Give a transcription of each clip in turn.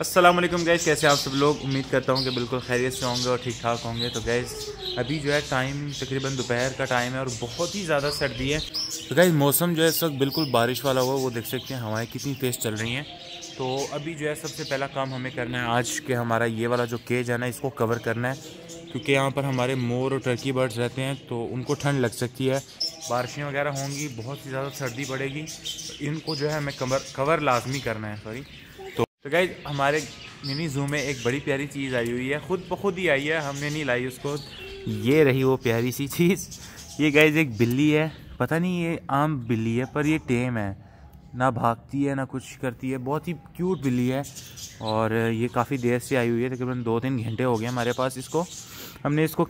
वालेकुम गैस कैसे आप सब लोग? उम्मीद करता हूँ कि बिल्कुल खैरियत से होंगे और ठीक ठाक होंगे। तो गैस अभी जो है टाइम तकरीबन दोपहर का टाइम है और बहुत ही ज़्यादा सर्दी है। तो गैस मौसम जो है इस वक्त बिल्कुल बारिश वाला हुआ वो देख सकते हैं हवाएँ कितनी तेज़ चल रही हैं। तो अभी जो है सबसे पहला काम हमें करना है आज के हमारा ये वाला जो केज है ना, इसको कवर करना है। क्योंकि यहाँ पर हमारे मोर और टर्की बर्ड्स रहते हैं तो उनको ठंड लग सकती है। बारिशें वगैरह होंगी, बहुत ही ज़्यादा सर्दी पड़ेगी। इनको जो है हमें कवर कवर लाजमी करना है सॉरी तो गाइज़ हमारे मिनी जू में एक बड़ी प्यारी चीज़ आई हुई है। खुद ब खुद ही आई है, हमने नहीं लाई उसको। ये रही वो प्यारी सी चीज़। ये गाइज़ एक बिल्ली है। पता नहीं ये आम बिल्ली है, पर ये टेम है। ना भागती है, ना कुछ करती है। बहुत ही क्यूट बिल्ली है। और ये काफ़ी देर से आई हुई है, तकरीबन दो तीन घंटे हो गए हमारे पास इसको। हमने इसको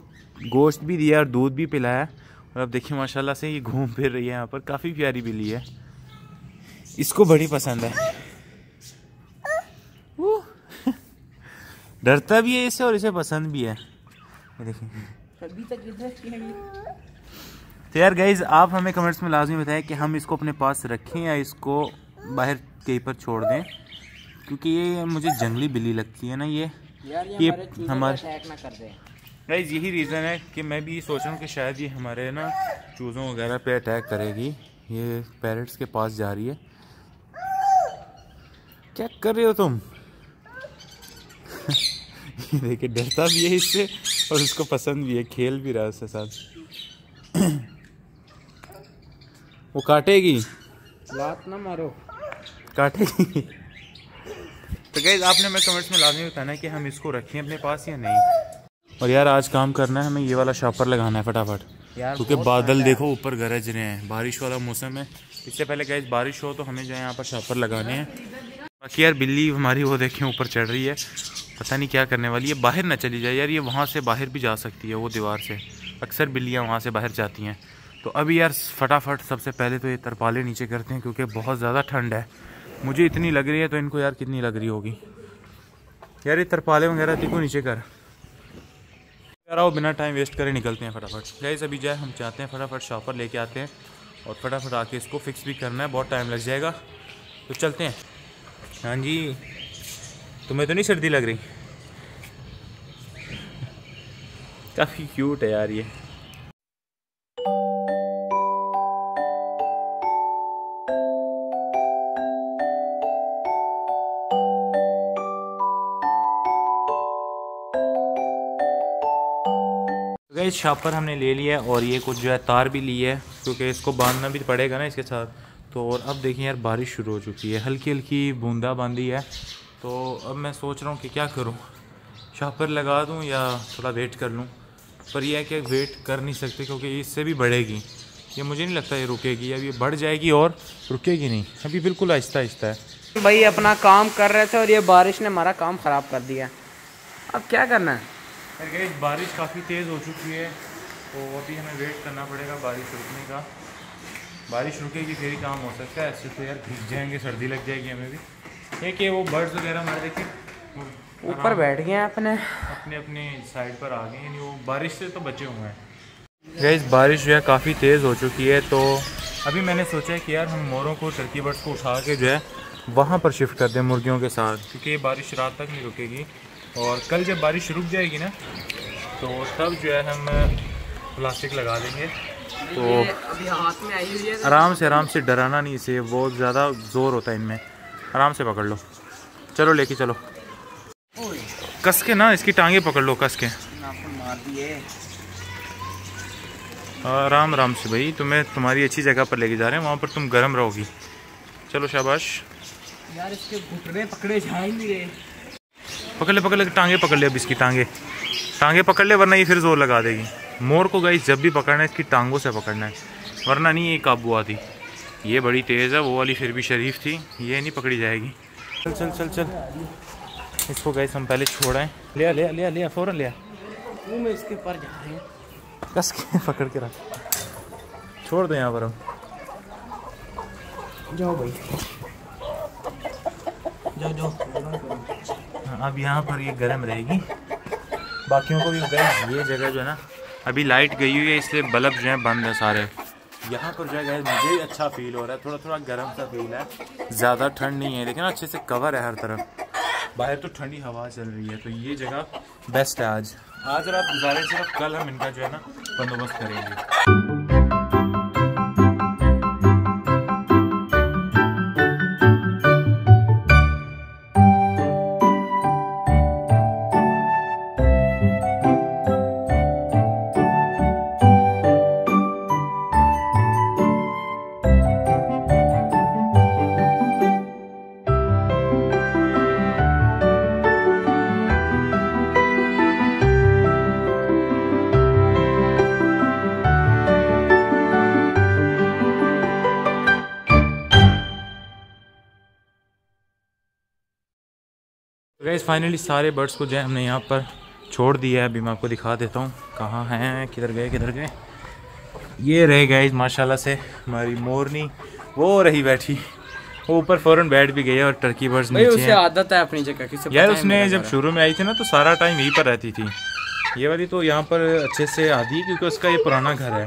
गोश्त भी दिया और दूध भी पिलाया। और अब देखिए, माशाल्लाह से ये घूम फिर रही है यहाँ पर। काफ़ी प्यारी बिल्ली है। इसको बड़ी पसंद है। डरता भी है इसे और इसे पसंद भी है। देखिए। तो यार गाइज़ आप हमें कमेंट्स में लाजमी बताएँ कि हम इसको अपने पास रखें या इसको बाहर कहीं पर छोड़ दें? क्योंकि ये मुझे जंगली बिल्ली लगती है ना ये। यार ये, ये हमारे गाइज़ यही रीज़न है कि मैं भी सोच रहा हूँ कि शायद ये हमारे ना चूज़ों वगैरह पे अटैक करेगी। ये पैरट्स के पास जा रही है। क्या कर रहे हो तुम? देखिए डरता भी है इससे और उसको पसंद भी है खेल भी रहा है उसके साथ। वो काटेगी? लात ना मारो। काटेगी? तो गैस आपने हमें कमेंट्स में लाजमी बताना है कि हम इसको रखें अपने पास या नहीं। और यार आज काम करना है हमें ये वाला शॉपर लगाना है फटाफट। क्योंकि बादल देखो ऊपर गरज रहे हैं। बारिश वाला मौसम है। इससे पहले गैस बारिश हो तो हमें जो है यहाँ पर शॉपर लगाने हैं। बाकी यार बिल्ली हमारी वो देखें ऊपर चढ़ रही है। पता नहीं क्या करने वाली है। बाहर ना चली जाए यार, ये वहाँ से बाहर भी जा सकती है वो दीवार से। अक्सर बिल्लियाँ वहाँ से बाहर जाती हैं। तो अभी यार फटाफट सबसे पहले तो ये तरपाले नीचे करते हैं क्योंकि बहुत ज़्यादा ठंड है। मुझे इतनी लग रही है तो इनको यार कितनी लग रही होगी। यार ये तरपाले वगैरह देखो नीचे कर। यार आओ, बिना टाइम वेस्ट करे निकलते हैं फटाफट। गैस अभी जाए हम चाहते हैं फटाफट शॉपर लेके आते हैं और फटाफट आके इसको फिक्स भी करना है। बहुत टाइम लग जाएगा। तो चलते हैं। हाँ जी। तुम्हें तो नहीं सर्दी लग रही? काफ़ी क्यूट है यार ये। गई शापर हमने ले लिया है और ये कुछ जो है तार भी ली है, क्योंकि इसको बांधना भी पड़ेगा ना इसके साथ। तो और अब देखिए यार, बारिश शुरू हो चुकी है। हल्की हल्की बूंदा बांदी है। तो अब मैं सोच रहा हूँ कि क्या करूँ? शापर लगा दूँ या थोड़ा वेट कर लूँ? पर यह है कि वेट कर नहीं सकते क्योंकि इससे भी बढ़ेगी। ये मुझे नहीं लगता ये रुकेगी। अब ये बढ़ जाएगी और रुकेगी नहीं। अभी बिल्कुल आहिस्ता आहिस्ता है। भाई अपना काम कर रहे थे और ये बारिश ने हमारा काम ख़राब कर दिया। अब क्या करना है? बारिश काफ़ी तेज़ हो चुकी है। तो अभी हमें वेट करना पड़ेगा बारिश रुकने का। बारिश रुकेगी फिर ही काम हो सकता है। ऐसे तो यार भीग जाएँगे सर्दी लग जाएगी हमें भी। ये कि वो बर्ड्स वगैरह हमारे देखे। ऊपर बैठ गए हैं अपने। अपने अपने साइड पर आ गए यानी वो बारिश से तो बचे हुए हैं। गैस बारिश जो है काफ़ी तेज़ हो चुकी है तो अभी मैंने सोचा है कि यार हम मोरों को टर्की बर्ड्स को उठा के जो है वहाँ पर शिफ्ट कर दें मुर्गियों के साथ। क्योंकि बारिश रात तक नहीं रुकेगी। और कल जब बारिश रुक जाएगी ना तो तब जो है हम प्लास्टिक लगा देंगे। तो अभी हाथ में आई हुई है। आराम से आराम से डराना नहीं इसे बहुत ज़्यादा ज़ोर होता है इनमें। आराम से पकड़ लो। चलो लेके चलो। कस के ना इसकी टांगे पकड़ लो कस के। आराम आराम से भाई तुम्हें तुम्हारी अच्छी जगह पर लेके जा रहे हैं वहाँ पर तुम गर्म रहोगी। चलो शाबाश। यार इसके घुटने पकड़े जा नहीं रहे। पकड़ ले पकड़ ले टांगे पकड़ ले अब इसकी टांगे। टांगे पकड़ ले वरना ये फिर ज़ोर लगा देगी। मोर को गई जब भी पकड़ना है इसकी टांगों से पकड़ना है। वरना नहीं ये काबू आती। ये बड़ी तेज़ है वो वाली फिर भी शरीफ थी। ये नहीं पकड़ी जाएगी। चल चल चल चल। इसको गए हम पहले छोड़ाएँ लिया लिया लिया लिया फ़ौरन लिया में इसके पर जा रहे हैं। कस के पकड़ के रख। छोड़ दो यहाँ पर हम। जाओ भाई। जाओ जाओ। हाँ, अब यहाँ पर ये गर्म रहेगी। बाकियों को भी गए ये जगह जो है ना अभी लाइट गई हुई है इसलिए बल्ब जो है बंद है सारे। यहाँ पर जो है मुझे भी अच्छा फील हो रहा है थोड़ा थोड़ा गर्म सा फील है। ज़्यादा ठंड नहीं है, लेकिन अच्छे से कवर है हर तरफ़। बाहर तो ठंडी हवा चल रही है तो ये जगह बेस्ट है आज। आज रात गुजारे सिर्फ़, कल हम इनका जो है ना बंदोबस्त करेंगे। गैस फाइनली सारे बर्ड्स को जो है हमने यहाँ पर छोड़ दिया है। अभी मैं आपको दिखा देता हूँ कहाँ हैं किधर गए किधर गए। ये रहे गए माशाल्लाह से हमारी मोरनी। वो रही बैठी। वो ऊपर फ़ौरन बैठ भी गई है और टर्की बर्ड्स नीचे उसे आदत है अपनी जगह की यार उसने जब शुरू में आई थी ना तो सारा टाइम यहीं पर रहती थी। ये वाली तो यहाँ पर अच्छे से आती है क्योंकि उसका ये पुराना घर है।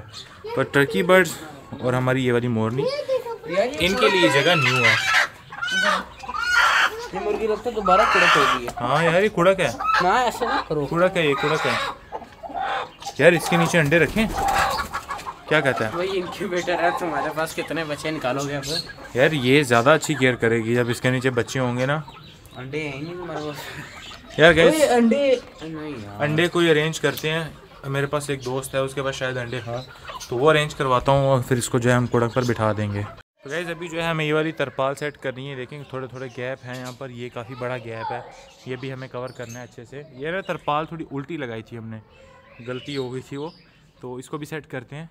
पर टर्की बर्ड्स और हमारी ये वाली मोरनी इनके लिए जगह न्यू है। ये मुर्गी लगता है दोबारा कुड़क हो गई है हाँ यार ये कुड़क है। ना ऐसे ना करो। कुड़क है ये कुड़क है। यार इसके नीचे अंडे रखें। क्या कहता है? भाई इनक्यूबेटर है तुम्हारे पास कितने बच्चे निकालोगे अब? यार ये ज़्यादा अच्छी केयर करेगी। जब इसके नीचे बच्चे होंगे ना। अंडे हैं नहीं तुम्हारे पास। यार गैस अंडे। नहीं यार। अंडे कोई अरेंज करते हैं। मेरे पास एक दोस्त है उसके पास शायद अंडे हों। तो वो अरेंज करवाता हूँ और फिर इसको जो है हम कुड़क पर बिठा देंगे। तो गैस अभी जो है हमें ये वाली तरपाल सेट करनी है। देखें थोड़े थोड़े गैप हैं यहाँ पर। ये काफ़ी बड़ा गैप है। ये भी हमें कवर करना है अच्छे से। ये ना तरपाल थोड़ी उल्टी लगाई थी हमने। गलती हो गई थी वो। तो इसको भी सेट करते हैं।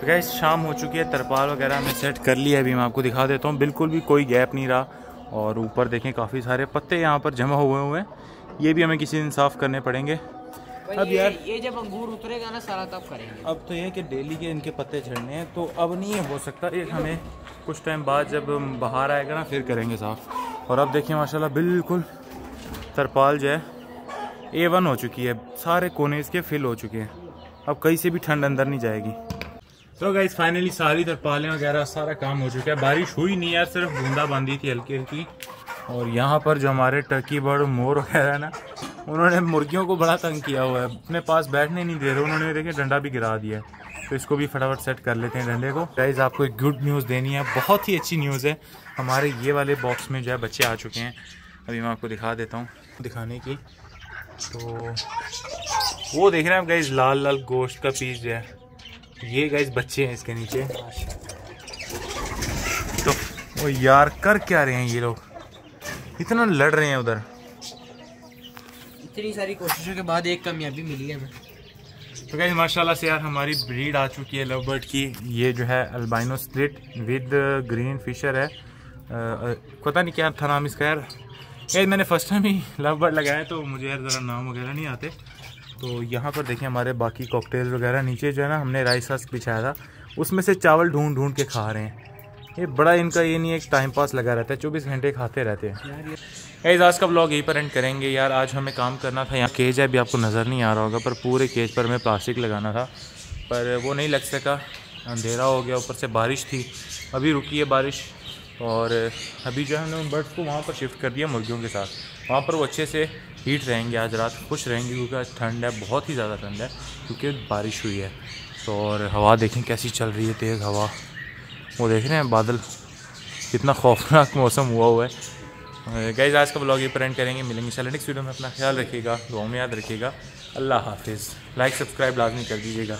तो गैस शाम हो चुकी है। तरपाल वगैरह हमने सेट कर लिया है। अभी मैं आपको दिखा देता हूँ। बिल्कुल भी कोई गैप नहीं रहा। और ऊपर देखें, काफ़ी सारे पत्ते यहाँ पर जमा हुए हुए हैं। ये भी हमें किसी दिन साफ़ करने पड़ेंगे। अब ये, यार- ये जब अंगूर उतरेगा ना सारा तब करेंगे। अब तो ये कि डेली के इनके पत्ते झड़ने हैं तो अब नहीं हो सकता। एक हमें कुछ टाइम बाद जब बाहर आएगा ना फिर करेंगे साफ़। और अब देखिए माशाल्लाह बिल्कुल तरपाल जो है ए वन हो चुकी है। सारे कोने इसके फिल हो चुके हैं। अब कहीं से भी ठंड अंदर नहीं जाएगी। तो गाइज़ फाइनली सारी तरपालें वगैरह सारा काम हो चुका है। बारिश हुई नहीं यार सिर्फ़ बूंदा बांदी थी हल्की हल्की और यहाँ पर जो हमारे टर्की बर्ड मोर वगैरह ना, उन्होंने मुर्गियों को बड़ा तंग किया हुआ है। अपने पास बैठने नहीं दे रहे, उन्होंने देखे डंडा भी गिरा दिया है। तो इसको भी फटाफट सेट कर लेते हैं डंडे को। गाइज़ आपको एक गुड न्यूज़ देनी है। बहुत ही अच्छी न्यूज़ है। हमारे ये वाले बॉक्स में जो है बच्चे आ चुके हैं। अभी मैं आपको दिखा देता हूँ दिखाने की। तो वो देख रहे हैं आप गाइज़ लाल लाल गोश्त का पीस जो है। ये गाइज़ बच्चे हैं इसके नीचे। तो वो यार कर क्या रहे हैं ये लोग? इतना लड़ रहे हैं उधर। इतनी सारी कोशिशों के बाद एक कामयाबी मिली है हमें। तो गाइज़ माशाल्लाह से यार हमारी ब्रीड आ चुकी है लव बर्ड की। ये जो है albino split with green Fischer है। पता नहीं क्या था नाम इसका यार। यार मैंने फ़र्स्ट टाइम ही लव बर्ड लगाया तो मुझे यार ज़रा नाम वगैरह नहीं आते। तो यहाँ पर देखें हमारे बाकी कॉकटेल वगैरह नीचे जो है ना हमने राइस सास बिछाया था। उसमें से चावल ढूंढ ढूंढ के खा रहे हैं। ये बड़ा इनका ये नहीं, एक टाइम पास लगा रहता है, चौबीस घंटे खाते रहते हैं। गाइज़ आज का ब्लॉग यहीं पर एंड करेंगे। यार, आज हमें काम करना था, यहाँ केज है, अभी आपको नज़र नहीं आ रहा होगा, पर पूरे केज पर हमें प्लास्टिक लगाना था। पर वो नहीं लग सका। अंधेरा हो गया, ऊपर से बारिश थी। अभी रुकी है बारिश, और अभी जो है हमने उन बर्ड्स को वहाँ पर शिफ्ट कर दिया मुर्गियों के साथ। वहाँ पर वो अच्छे से हीट रहेंगे, आज रात खुश रहेंगे, क्योंकि आज ठंड है, बहुत ही ज़्यादा ठंड है, क्योंकि बारिश हुई है। तो और हवा देखें कैसी चल रही है, तेज़ हवा। वो देख रहे हैं बादल। कितना खौफनाक मौसम हुआ हुआ है। गाइज़ आज का ब्लॉग ये प्रेंट करेंगे, मिलेंगे चलो नेक्स्ट वीडियो में। अपना ख्याल रखिएगा दुआ में याद रखिएगा। अल्लाह हाफिज़। लाइक सब्सक्राइब लाजमी कर दीजिएगा।